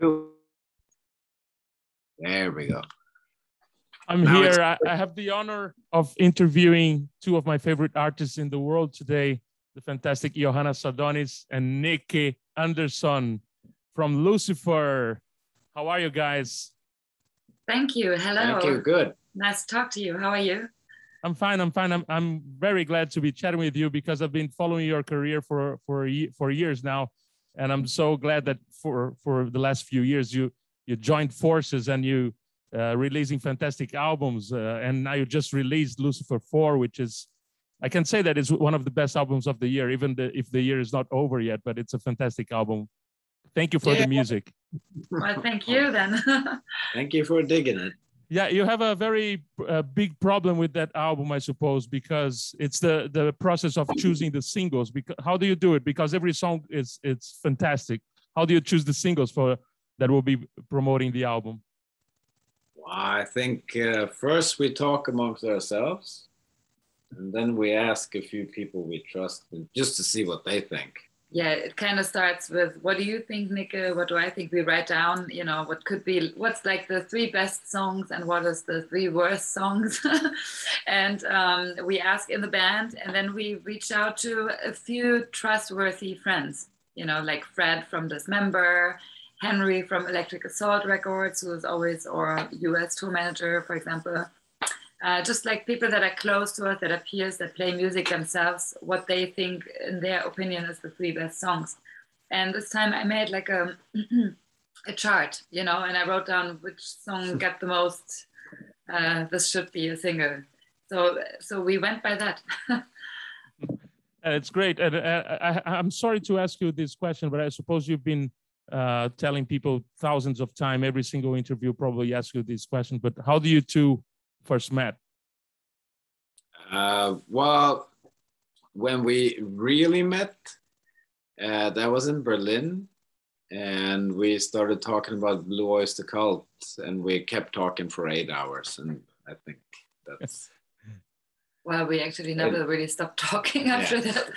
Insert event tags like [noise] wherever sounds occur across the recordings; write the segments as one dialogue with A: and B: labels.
A: Cool. There we go.
B: I'm now here. I, I, have the honor of interviewing two of my favorite artists in the world today the fantastic Johanna Sadonis and Nicke Andersson from Lucifer. How are you guys?
C: Thank you. Hello.
A: Thank you. Good.
C: Nice to talk to you. How are you?
B: I'm fine. I'm fine. I'm, I'm very glad to be chatting with you because I've been following your career for for for years now, and I'm so glad that for for the last few years you you joined forces and you uh, releasing fantastic albums, uh, and now you just released Lucifer Four, which is I can say that it's one of the best albums of the year, even the, if the year is not over yet. But it's a fantastic album. Thank you for yeah. the music.
C: Well, thank you then. [laughs]
A: thank you for digging it.
B: Yeah, you have a very uh, big problem with that album, I suppose, because it's the the process of choosing the singles. Because how do you do it? Because every song is it's fantastic. How do you choose the singles for that will be promoting the album?
A: Well, I think uh, first we talk amongst ourselves, and then we ask a few people we trust just to see what they think
C: yeah, it kind of starts with what do you think, Nicke? What do I think? We write down, you know, what could be, what's like the three best songs and what is the three worst songs. [laughs] and um, we ask in the band, and then we reach out to a few trustworthy friends, you know, like Fred from Dismember, Henry from Electric Assault Records, who is always, our US tour manager, for example uh, just like people that are close to us, that are peers, that play music themselves, what they think, in their opinion, is the three best songs. And this time I made like a, [clears throat] a chart, you know, and I wrote down which song [laughs] got the most, uh, this should be a single. So, so we went by that. [laughs]
B: it's great. And uh, I, am sorry to ask you this question, but I suppose you've been uh, telling people thousands of times, every single interview probably ask you this question, but how do you two first met?
A: Uh, well, when we really met, uh, that was in Berlin, and we started talking about Blue Oyster Cult, and we kept talking for eight hours, and I think that's.
C: well, we actually never really stopped talking after yeah. that.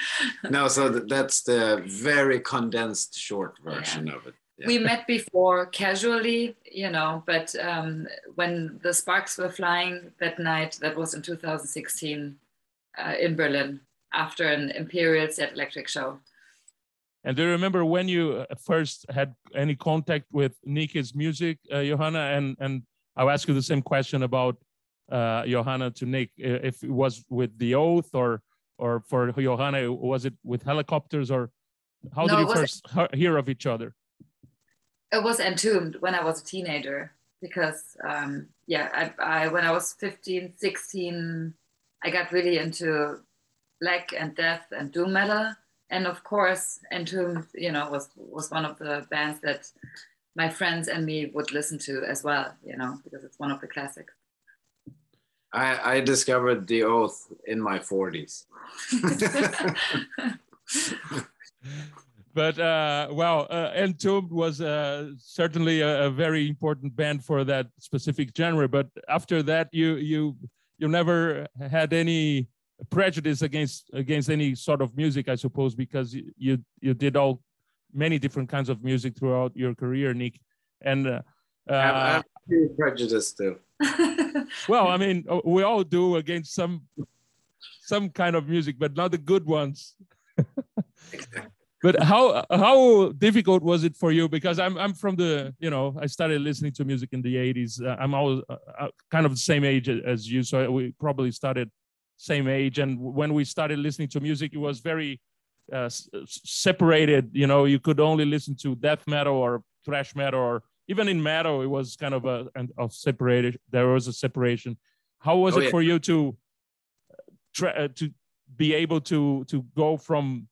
A: no, so that's the very condensed short version
C: yeah.
A: of it
C: we met before casually, you know, but um, when the sparks were flying that night, that was in 2016 uh, in Berlin after an Imperial State Electric show.
B: And do you remember when you uh, first had any contact with Nicke's music, uh, Johanna? And and I'll ask you the same question about uh, Johanna to Nick, if it was with The Oath or or for Johanna, was it with Hellacopters or how no, did you first hear of each other?
C: It was entombed when I was a teenager because um, yeah, I, I, when I was 15, 16, I got really into black and death and doom metal. And of course, Entombed, you know, was was one of the bands that my friends and me would listen to as well, you know, because it's one of the classics.
A: I, I discovered the oath in my 40s. [laughs] [laughs]
B: but uh, well, uh, Entombed was uh, certainly a, a, very important band for that specific genre. But after that, you you you never had any prejudice against against any sort of music, I suppose, because you you did all many different kinds of music throughout your career, Nick. And uh,
A: I'm, I'm prejudice too. [laughs]
B: well, I mean, we all do against some some kind of music, but not the good ones. But how how difficult was it for you? Because i'm i'm from the you know i started listening to music in the 80s uh, i'm always uh, uh, kind of the same age as you so we probably started same age. And when we started listening to music it was very uh, separated. You know you could only listen to death metal or thrash metal or even in metal it was kind of a of separated there was a separation. How was oh, it yeah. for you to try uh, to be able to to go from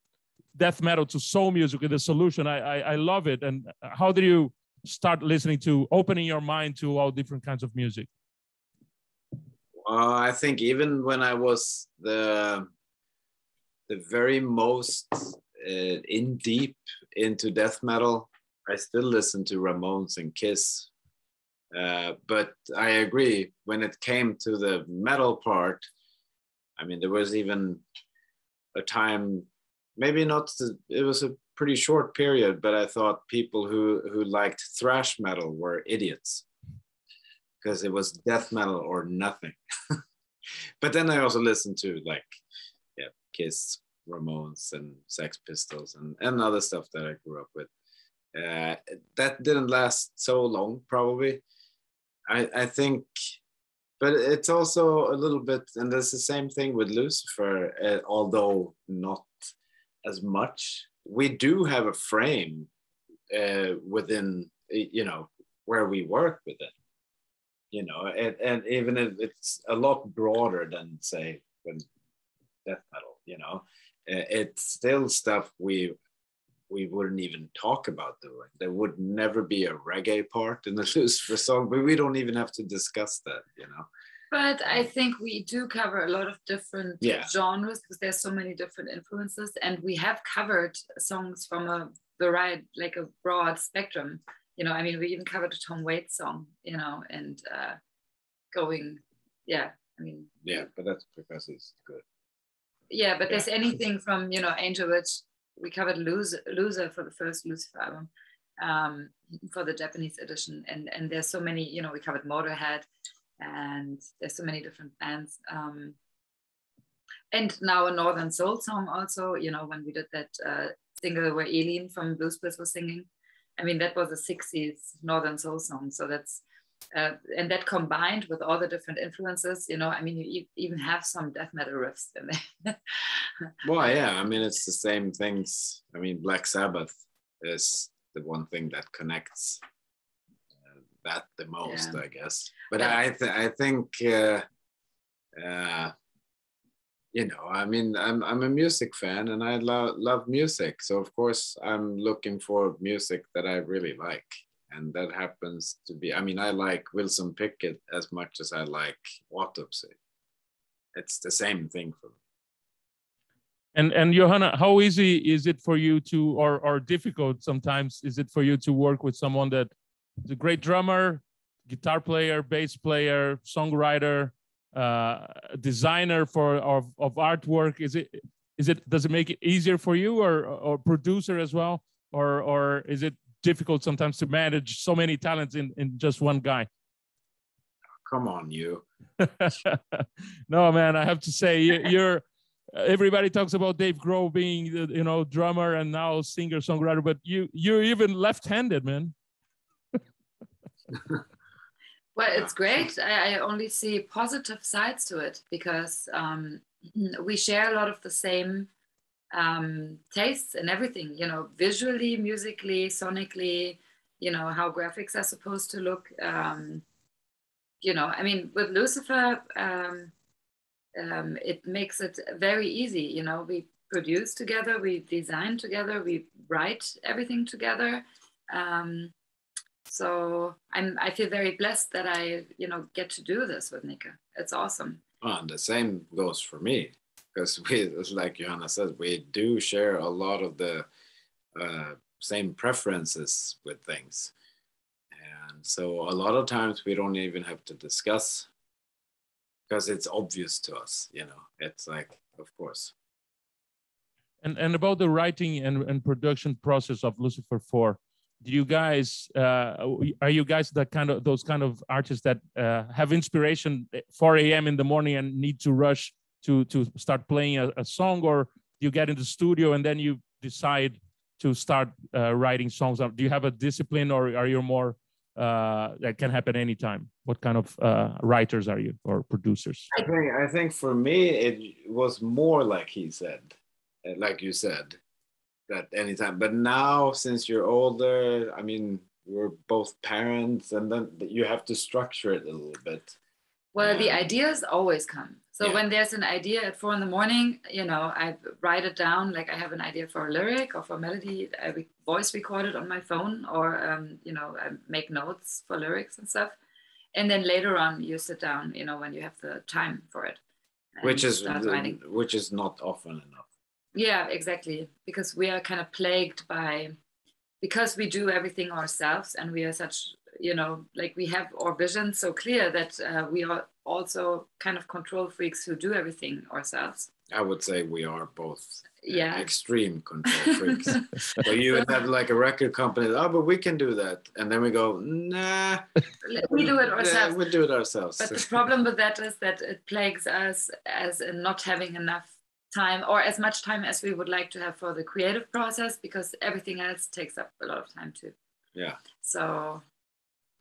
B: death metal to soul music with the solution. I, I, I love it. And how did you start listening to opening your mind to all different kinds of music?
A: Uh, I think even when I was the the very most uh, in deep into death metal, I still listen to Ramones and Kiss. Uh, but I agree when it came to the metal part. I mean, there was even a time maybe not the, it was a pretty short period, but I thought people who who liked thrash metal were idiots because it was death metal or nothing. [laughs] but then I also listened to like yeah, Kiss, Ramones, and Sex Pistols, and and other stuff that I grew up with. Uh, that didn't last so long, probably. I I think but it's also a little bit and it's the same thing with lucifer uh, although not as much we do have a frame uh, within you know where we work with it you know and, and even if it's a lot broader than say when death metal you know uh, it's still stuff we we wouldn't even talk about doing. There would never be a reggae part in the [laughs] Lucifer song, but we don't even have to discuss that, you know.
C: But I think we do cover a lot of different
A: yeah.
C: genres because there's so many different influences, and we have covered songs from a variety, like a broad spectrum. You know, I mean, we even covered a Tom Waits song, you know, and uh, going, yeah, I mean,
A: yeah, but that's because it's good.
C: Yeah, but yeah. there's anything from you know Angel Witch we covered Loser, Loser for the first Lucifer album um, for the Japanese edition. And, and there's so many, you know, we covered Motorhead and there's so many different bands. Um, and now a Northern Soul song also, you know, when we did that uh, single where Elin from Blues Pills was singing. I mean, that was a 60s Northern Soul song. So that's, uh, and that combined with all the different influences, you know, I mean, you even have some death metal riffs in there. [laughs]
A: well, yeah, I mean, it's the same things. I mean, Black Sabbath is the one thing that connects that the most, yeah. I guess. But yeah. I, th- I think, uh, uh, you know, I mean, I'm, I'm a music fan and I lo- love music. So, of course, I'm looking for music that I really like and that happens to be i mean i like wilson pickett as much as i like autopsy it's the same thing for me
B: and and johanna how easy is it for you to or or difficult sometimes is it for you to work with someone that is a great drummer guitar player bass player songwriter uh, designer for of, of artwork is it is it does it make it easier for you or or producer as well or or is it difficult sometimes to manage so many talents in, in just one guy.
A: Come on, you. [laughs]
B: no, man, I have to say you're. Everybody talks about Dave Grohl being, you know, drummer and now singer songwriter, but you you're even left-handed, man.
C: Well, it's great. I, I, only see positive sides to it because um, we share a lot of the same um, tastes and everything, you know, visually, musically, sonically, you know, how graphics are supposed to look. Um, you know, I mean, with Lucifer, um, um, it makes it very easy. You know, we produce together, we design together, we write everything together. Um, so I'm, I feel very blessed that I, you know, get to do this with Nicke. It's awesome.
A: Oh, and the same goes for me because [laughs] we, like Johanna said, we do share a lot of the uh, same preferences with things. And so a lot of times we don't even have to discuss because it's obvious to us, you know, it's like, of course.
B: And, and about the writing and, and production process of Lucifer 4, do you guys uh, are you guys that kind of those kind of artists that uh, have inspiration 4 a.m in the morning and need to rush to to start playing a, a song, or do you get in the studio and then you decide to start uh, writing songs? Do you have a discipline, or are you more uh, that can happen anytime? What kind of uh, writers are you or producers?
A: I think I think for me it was more like he said, uh, like you said, that anytime. But now since you're older, I mean, we're both parents, and then you have to structure it a little bit.
C: Well, the ideas always come. So yeah. when there's an idea at four in the morning, you know, I write it down. Like I have an idea for a lyric or for a melody. I re- voice record it on my phone, or um, you know, I make notes for lyrics and stuff. And then later on, you sit down. You know, when you have the time for it.
A: Which is which is not often enough.
C: Yeah, exactly. Because we are kind of plagued by, because we do everything ourselves, and we are such you know, like we have our vision so clear that uh, we are also kind of control freaks who do everything ourselves.
A: I would say we are both
C: Yeah.
A: extreme control [laughs] freaks. so you would have like a record company, oh, but we can do that. And then we go, nah,
C: we do it
A: yeah,
C: ourselves.
A: we do it ourselves.
C: But the problem with that is that it plagues us as in not having enough time or as much time as we would like to have for the creative process because everything else takes up a lot of time too.
A: yeah.
C: So,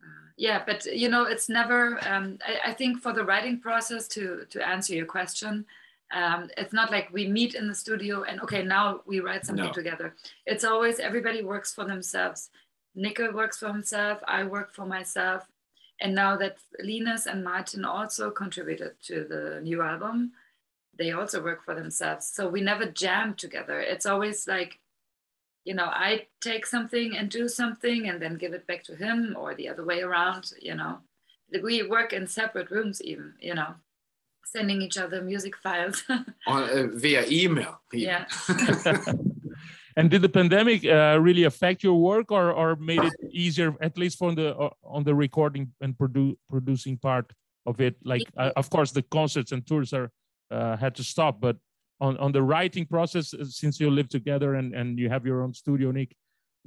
C: uh, yeah, but you know, it's never. Um, I, I think for the writing process, to to answer your question, um, it's not like we meet in the studio and okay, now we write something
A: No.
C: together. It's always everybody works for themselves. Nicke works for himself. I work for myself. And now that Linus and Martin also contributed to the new album, they also work for themselves. So we never jam together. It's always like you know, I take something and do something and then give it back to him or the other way around, you know. We work in separate rooms, even, you know, sending each other music files. [laughs]
A: On, uh, via email.
C: yeah. [laughs]
B: And did the pandemic uh, really affect your work, or or made it easier, at least for the uh, on the recording and produ- producing part of it? Like, uh, of course, the concerts and tours are uh, had to stop, but on on the writing process, uh, since you live together and and you have your own studio, Nick,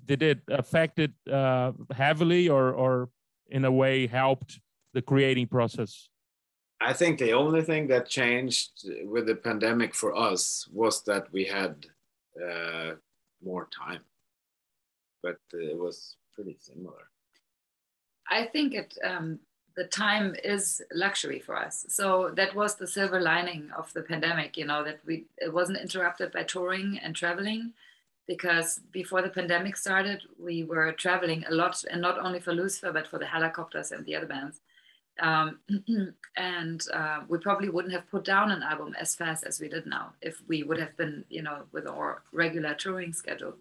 B: did it affect it uh, heavily, or or in a way helped the creating process?
A: I think the only thing that changed with the pandemic for us was that we had uh, more time, but it was pretty similar.
C: I think it um, the time is luxury for us. So that was the silver lining of the pandemic, you know, that we it wasn't interrupted by touring and traveling because before the pandemic started, we were traveling a lot and not only for Lucifer, but for the Hellacopters and the other bands. Um, [clears throat] and uh, we probably wouldn't have put down an album as fast as we did now if we would have been, you know, with our regular touring schedule.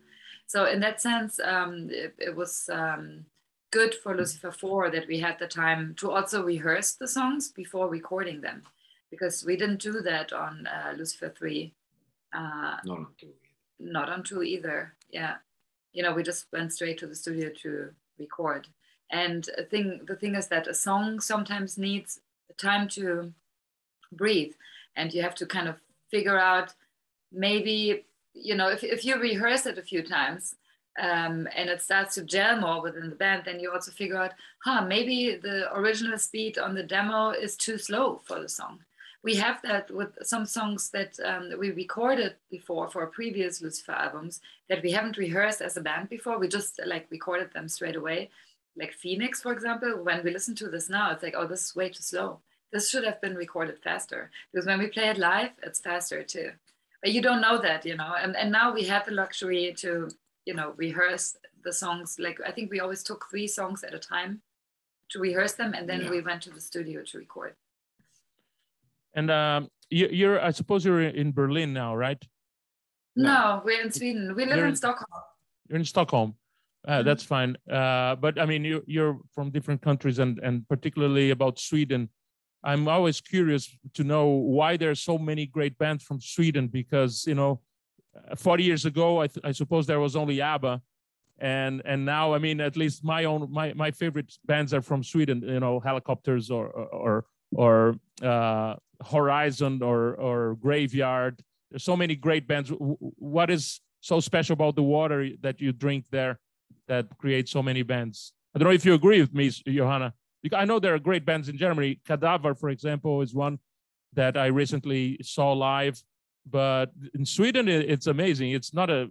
C: So in that sense, um, it, it was um, good for Lucifer 4 that we had the time to also rehearse the songs before recording them because we didn't do that on uh, Lucifer 3. Uh,
A: Not on two.
C: not on 2 either. Yeah. You know, we just went straight to the studio to record. And a thing, the thing is that a song sometimes needs time to breathe and you have to kind of figure out maybe, you know, if, if you rehearse it a few times, um, and it starts to gel more within the band, then you also figure out, huh, maybe the original speed on the demo is too slow for the song. We have that with some songs that um, we recorded before for previous Lucifer albums that we haven't rehearsed as a band before. We just like recorded them straight away. Like Phoenix, for example, when we listen to this now, it's like, oh, this is way too slow. This should have been recorded faster. Because when we play it live, it's faster too. But you don't know that, you know. And, and now we have the luxury to you know rehearse the songs like i think we always took three songs at a time to rehearse them and then
A: Yeah.
C: we went to the studio to record
B: And um, you, you're, I suppose you're in Berlin now, right?
A: No.
C: no, we're in sweden we live in
B: in-
C: stockholm
B: You're in Stockholm. Uh,
C: Mhm.
B: That's fine. Uh, but I mean, you, you're from different countries, and and particularly about Sweden. I'm always curious to know why there are so many great bands from Sweden. Because you know, 40 years ago, I, I suppose there was only ABBA, and and now, I mean, at least my own my my favorite bands are from Sweden. You know, Hellacopters or or or uh, Horisont or or Graveyard. There's so many great bands. What is so special about the water that you drink there that creates so many bands? I don't know if you agree with me, Johanna. I know there are great bands in Germany. Kadavar, for example, is one that I recently saw live. But in Sweden, it- it's amazing. It's not a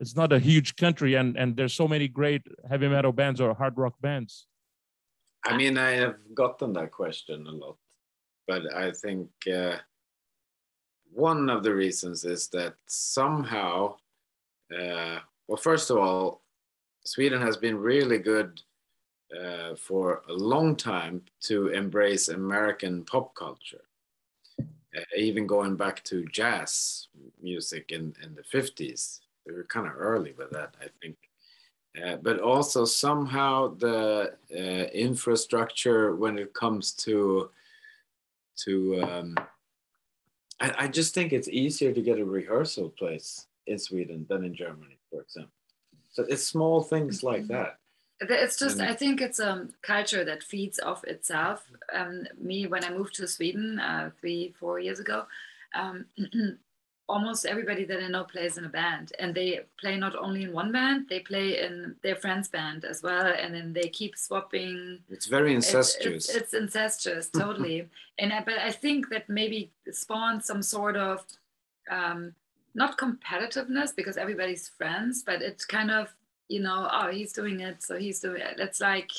B: it's not a huge country, and and there's so many great heavy metal bands or hard rock bands.
A: I mean, I have gotten that question a lot, but I think uh, one of the reasons is that somehow, uh, well, first of all, Sweden has been really good uh, for a long time to embrace American pop culture, uh, even going back to jazz music in, in the 50s. They were kind of early with that, I think. Uh, but also somehow the uh, infrastructure when it comes to to um, I, I just think it's easier to get a rehearsal place in Sweden than in Germany, for example. So it's small things like that.
C: It's just i think it's a culture that feeds off itself. Um, me when i moved to sweden uh, three four years ago um, [clears throat] almost everybody that i know plays in a band and they play not only in one band they play in their friend's band as well and then they keep swapping.
A: It's very incestuous
C: it's, it's, it's incestuous [laughs] totally. And I, but i think that maybe spawned some sort of um, not competitiveness because everybody's friends but it's kind of you know, oh, he's doing it, so he's doing it. It's like,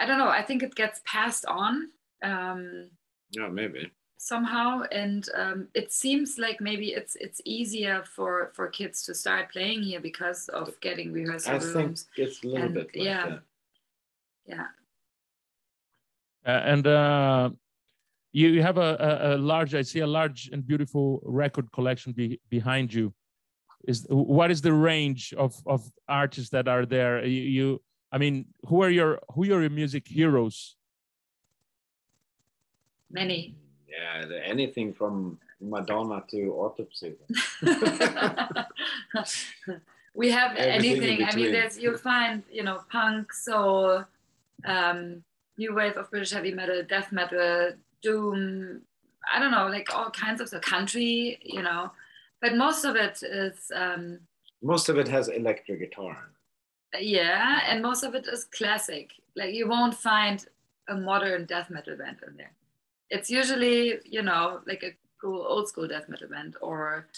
C: I don't know. I think it gets passed on. Um,
A: yeah, maybe
C: somehow, and um, it seems like maybe it's it's easier for for kids to start playing here because of getting rehearsal I
A: rooms. think it's a little and, bit like
C: yeah,
A: that.
C: yeah.
B: Uh, and uh, you, you have a, a, a, large, I see a large and beautiful record collection be, behind you is what is the range of of artists that are there? You, you i mean who are your who are your music heroes?
C: Many.
A: Yeah anything from madonna to autopsy. [laughs] [laughs]
C: We have Everything anything. I mean there's you'll find you know punk soul um new wave of british heavy metal death metal doom i don't know like all kinds of the country you know but most of it is um,
A: most of it has electric guitar.
C: Yeah and most of it is classic. Like you won't find a modern death metal band in there. It's usually you know like a cool old school death metal band or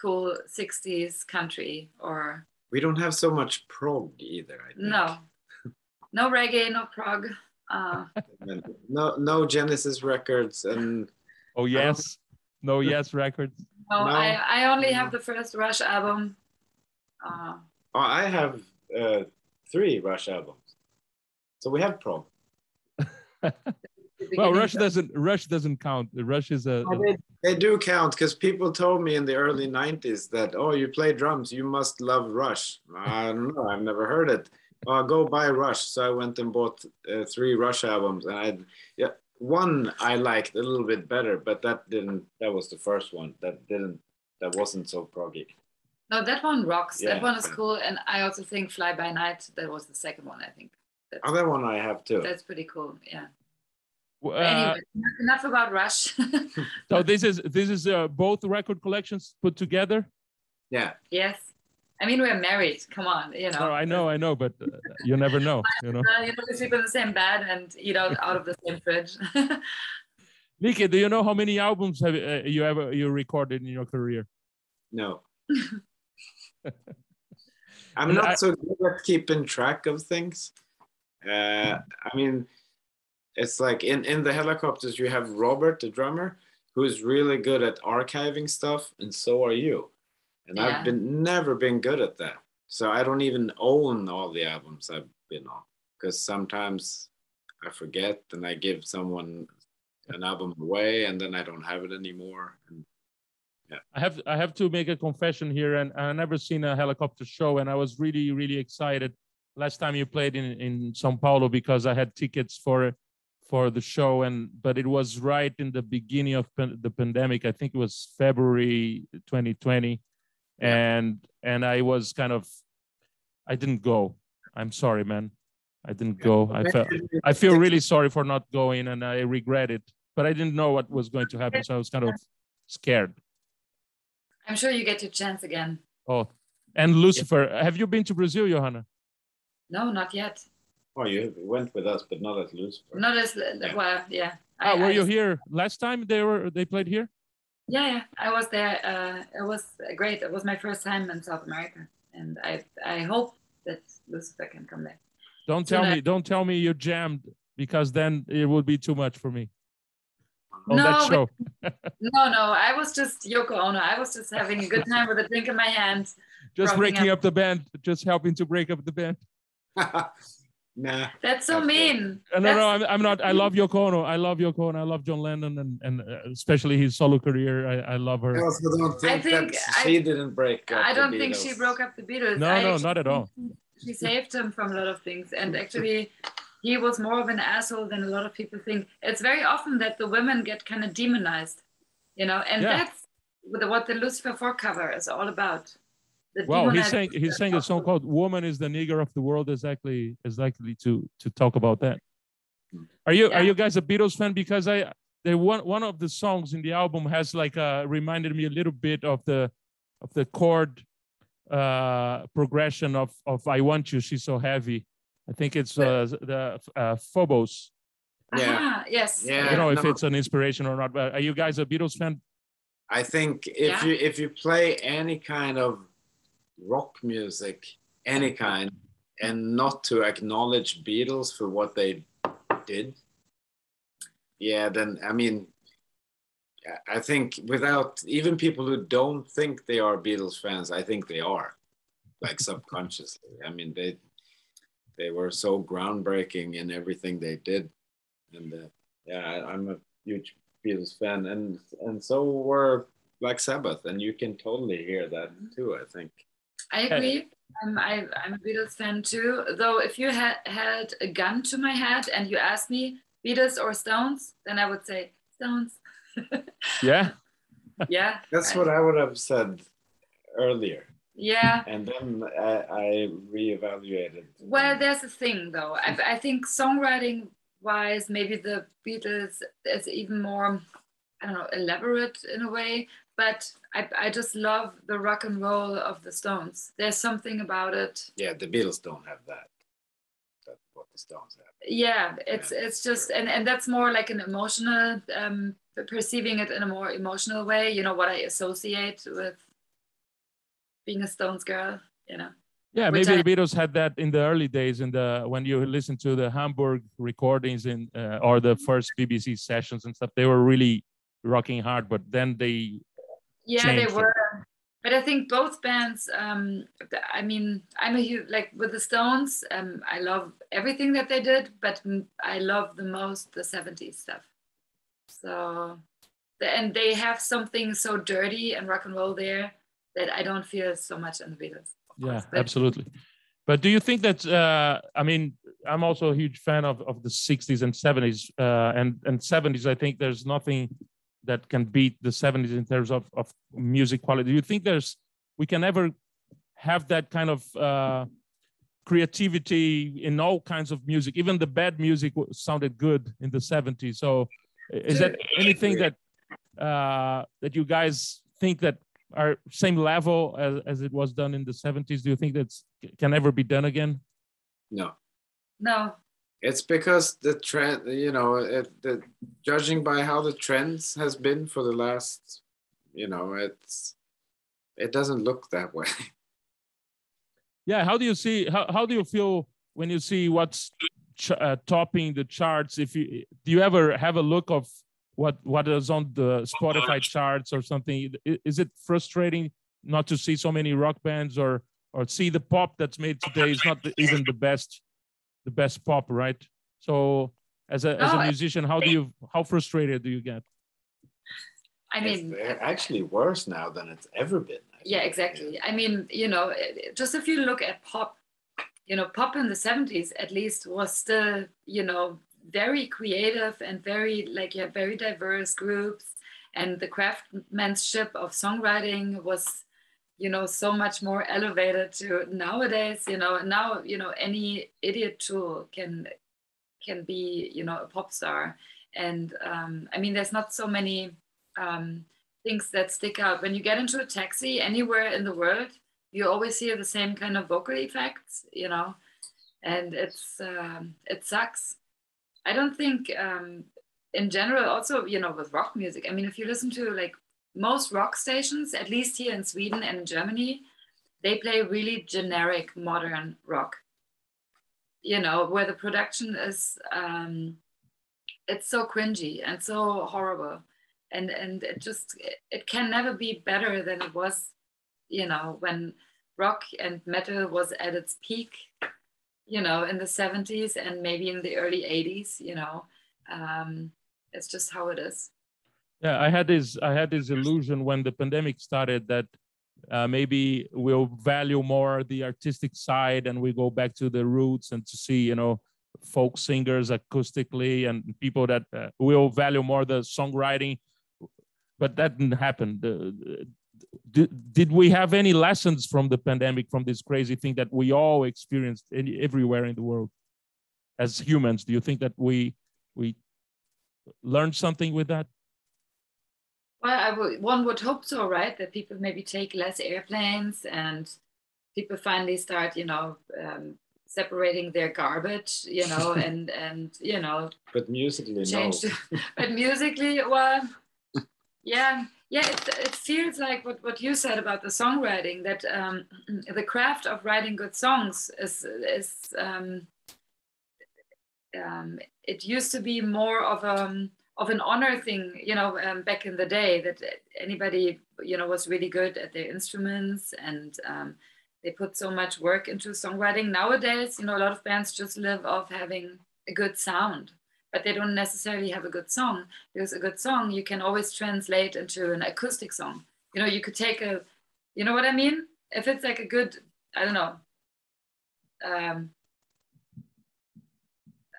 C: cool 60s country or
A: we don't have so much prog either
C: no. No reggae no prog. Uh,
A: no no genesis records and
B: oh yes. No yes records
C: no, no, I, I only have the first Rush album. Uh,
A: oh, I have uh, three Rush albums. So we have prog.
B: well, Rush doesn't Rush doesn't count. Rush is a.
A: Oh, they, they, do count because people told me in the early '90s that oh, you play drums, you must love Rush. I don't know, I've never heard it. Uh, go buy Rush. So I went and bought uh, three Rush albums, and I yeah, one I liked a little bit better, but that didn't. That was the first one. That didn't. That wasn't so proggy.
C: No, that one rocks. Yeah. That one is cool, and I also think Fly By Night. That was the second one, I think.
A: That's, oh, that one I have too.
C: That's pretty cool. Yeah. Uh, anyway, enough about Rush. [laughs]
B: so [laughs] this is this is uh, both record collections put together.
A: Yeah.
C: Yes. I mean, we're married. Come on, you know.
B: Oh, I know, I know, but uh, you never know. [laughs] You know.
C: Uh, you know, we sleep in the same bed and eat out out of the same fridge. [laughs]
B: Nicke, do you know how many albums have uh, you ever you recorded in your career?
A: No. [laughs] I'm not I, so good at keeping track of things. Uh, I mean, it's like in in the Hellacopters you have Robert, the drummer, who's really good at archiving stuff, and so are you and yeah. I've been never been good at that. So I don't even own all the albums I've been on because sometimes I forget and I give someone an album away and then I don't have it anymore. And
B: yeah. I have I have to make a confession here, and I never seen a Hellacopter show, and I was really really excited last time you played in in São Paulo because I had tickets for for the show, and but it was right in the beginning of the pandemic. I think it was February 2020 and and I was kind of I didn't go. I'm sorry, man. I didn't go. I felt I feel really sorry for not going, and I regret it. But I didn't know what was going to happen, so I was kind of scared.
C: I'm sure you get your chance again.
B: Oh, and Lucifer, have you been to Brazil, Johanna?
C: No, not yet.
A: Oh, you went with us, but not as Lucifer.
C: Not as well, yeah.
B: Ah, I, were I, you here last time? They were they played here.
C: Yeah, yeah, I was there. Uh, it was great. It was my first time in South America, and I I hope that Lucifer can come there.
B: Don't tell me, don't tell me you're jammed because then it would be too much for me.
C: On no, that show. [laughs] no, no, I was just Yoko Ono. I was just having a good time with a drink in my hand.
B: Just breaking up. up the band, just helping to break up the band. [laughs]
A: Nah.
C: That's so mean.
B: No, no, no, I'm, I'm not. I love Yoko Ono. I love Yoko Ono. I love John Lennon and, and uh, especially his solo career. I, I love her.
A: I also don't think, I think that she didn't break up
C: I don't think she broke up the Beatles.
B: No,
C: I
B: no, not at all.
C: She saved him from a lot of things. And actually, he was more of an asshole than a lot of people think. It's very often that the women get kind of demonized, you know, and yeah. that's what the Lucifer 4 cover is all about. The
B: Wow, he's saying he's saying a song called "Woman is the Nigger of the World" exactly exactly to to talk about that. Are you
C: Yeah.
B: are you guys a Beatles fan? Because I the one one of the songs in the album has like uh reminded me a little bit of the of the chord uh progression of of "I Want You." She's so heavy. I think it's uh, the uh, Phobos.
A: Yeah.
C: Ah, yes.
A: Yeah.
B: I don't know if
A: no.
B: it's an inspiration or not. But are you guys a Beatles fan?
A: I think if
C: Yeah.
A: you if you play any kind of rock music, any kind, and not to acknowledge Beatles for what they did, yeah, then I mean, I- think without even people who don't think they are Beatles fans, I think they are, like [laughs] subconsciously. I mean, they they were so groundbreaking in everything they did, and uh, yeah, I, I'm a huge Beatles fan, and and so were Black Sabbath, and you can totally hear that too. I think.
C: I agree. Um, I, I'm a Beatles fan too. Though, if you had had a gun to my head and you asked me Beatles or Stones, then I would say Stones. [laughs]
B: Yeah.
C: yeah.
A: That's what I would have said earlier,
C: Yeah.
A: and then I, I reevaluated.
C: Well, there's a thing though. I, I think songwriting wise, maybe the Beatles is even more, I don't know, elaborate in a way. But I, I just love the rock and roll of the Stones. There's something about it.
A: yeah, the Beatles don't have that. That's what the Stones have.
C: yeah it's it's just and and that's more like an emotional um perceiving it in a more emotional way you know what i associate with being a stones girl you know
B: Yeah,
C: Which
B: maybe
C: I-
B: the Beatles had that in the early days, in the when you listen to the Hamburg recordings in uh, or the first BBC sessions and stuff. They were really rocking hard, but then they
C: yeah they
B: it.
C: were but i think both bands um i mean i'm a huge like with the stones um i love everything that they did but i love the most the 70s stuff so and they have something so dirty and rock and roll there that i don't feel so much in the beatles
B: yeah,
C: course, but-
B: absolutely. But do you think that? Uh, I mean, I'm also a huge fan of, of the 60s and 70s, uh, and and 70s. I think there's nothing that can beat the 70s in terms of of music quality. Do you think there's we can ever have that kind of uh, creativity in all kinds of music? Even the bad music sounded good in the 70s. So, is that anything that uh, that you guys think that are same level as, as it was done in the 70s do you think that can ever be done again
A: No,
C: no
A: it's because the trend. You know, it, the, judging by how the trends has been for the last, you know, it's it doesn't look that way. [laughs]
B: yeah how do you see how, how do you feel when you see what's uh, topping the charts if you do you ever have a look of what what is on the spotify charts or something is it frustrating not to see so many rock bands or or see the pop that's made today is not the, even the best the best pop right so as a as
C: No,
B: a
C: I-
B: musician how do you how frustrated do you get
C: i mean
A: it's actually worse now than it's ever been. I
C: yeah
A: think.
C: exactly i mean you know it- it- just if you look at pop you know pop in the 70s at least was still you know very creative and very like yeah very diverse groups and the craftsmanship of songwriting was you know so much more elevated to nowadays you know now you know any idiot tool can can be you know a pop star. And um, i mean there's not so many um, things that stick out. When you get into a taxi anywhere in the world you always hear the same kind of vocal effects you know and it's um, it sucks. I don't think um, in general also you know with rock music i mean if you listen to like most rock stations at least here in sweden and germany they play really generic modern rock. You know where the production is um, it's so cringy and so horrible. And and it just it, it can never be better than it was you know when rock and metal was at its peak you know in the 70s and maybe in the early 80s you know. Um, it's just how it is
B: Yeah, I had this I had this illusion when the pandemic started that uh, maybe we'll value more the artistic side and we go back to the roots and to see you know folk singers acoustically and people that uh, will value more the songwriting. But that didn't happen. The, did, did we have any lessons from the pandemic, from this crazy thing that we all experienced in, everywhere in the world as humans? Do you think that we we learned something with that?
C: Well, one would hope so, right? That people maybe take less airplanes and people finally start, you know, um, separating their garbage, you know, [laughs] and and you know.
A: But musically, no. [laughs]
C: but musically, well, yeah, yeah. It, it feels like what what you said about the songwriting that um, [clears throat] the craft of writing good songs is is. Um, um, it used to be more of a um, of an honor thing, you know, um, back in the day that anybody, you know, was really good at their instruments and um, they put so much work into songwriting. Nowadays, you know, a lot of bands just live off having a good sound, but they don't necessarily have a good song because a good song you can always translate into an acoustic song. You know, you could take a, you know what I mean? If it's like a good, I don't know, um,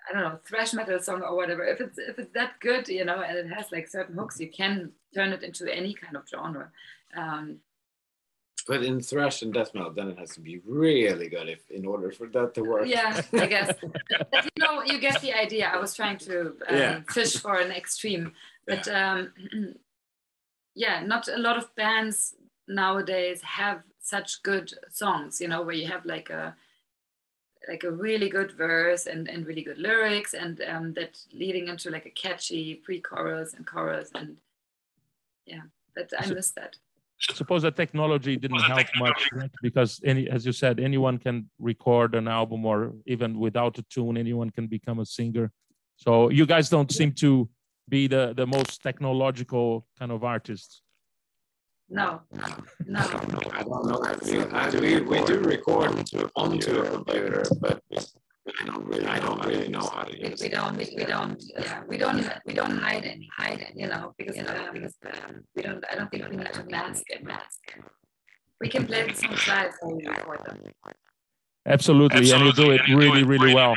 C: I don't know, thrash metal song or whatever. If it's if it's that good, you know, and it has like certain hooks, you can turn it into any kind of genre. Um,
A: but in thrash and death metal, then it has to be really good if in order for that to work.
C: Yeah, I [laughs] guess. but, you know, you get the idea. I was trying to um, yeah. fish for an extreme, but. Um, [clears throat] yeah, not a lot of bands nowadays have such good songs. You know, where you have like a like a really good verse and, and really good lyrics and um, that leading into like a catchy pre-chorus and chorus and yeah that I miss that.
B: suppose that technology didn't help much right? because any as you said anyone can record an album or even without a tune anyone can become a singer. So you guys don't seem to be the the most technological kind of artists
C: no no
A: i don't know I, we, we do record onto a computer but I don't really, I don't really know how to use
C: we, we don't, we, we don't, yeah, we don't, we don't hide it, hide it, you know, because, you know, because um, we don't, I don't think we need to mask it, mask it. We can play some slides when we record them.
B: Absolutely, Absolutely, and you do it really, really well.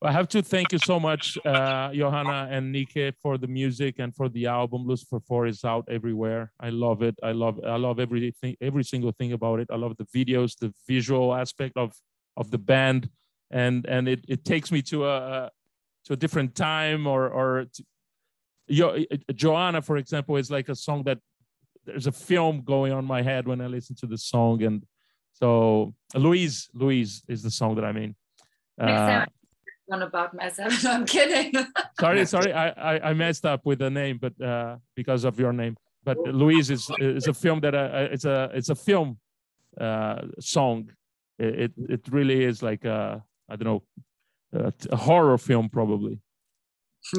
B: I have to thank you so much, uh, Johanna and Nicke, for the music and for the album. Lucifer Four is out everywhere. I love it. I love, I love everything, every single thing about it. I love the videos, the visual aspect of of the band and and it, it takes me to a to a different time or or to, Yo, Joanna, for example, is like a song that there's a film going on my head when I listen to the song, and so Louise, Louise is the song that I mean.
C: Uh, one about myself. [laughs] No, I'm kidding. [laughs]
B: sorry, sorry, I, I, I messed up with the name, but uh, because of your name. But Louise is is a film that uh, it's a it's a film uh, song. It, it, it really is like a I don't know, uh, a horror film probably. [laughs]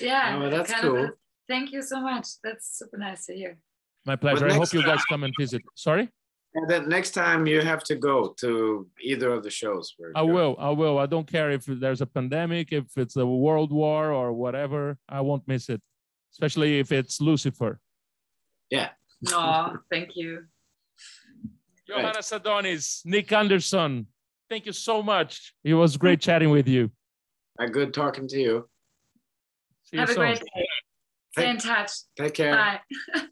C: yeah, oh, that's cool. A, thank you so much. That's super nice to hear.
B: My pleasure. I hope you guys come and visit. Sorry.
A: And then next time you have to go to either of the shows.
B: I will. I will. I don't care if there's a pandemic, if it's a world war or whatever. I won't miss it, especially if it's Lucifer.
A: Yeah.
C: No, thank you.
B: Johanna Sadonis, Nick Andersson, Thank you so much. It was great [laughs] chatting with you.
A: A good talking to you.
C: See Have you a soon. great day. Stay in touch.
A: Take care.
C: Bye. [laughs]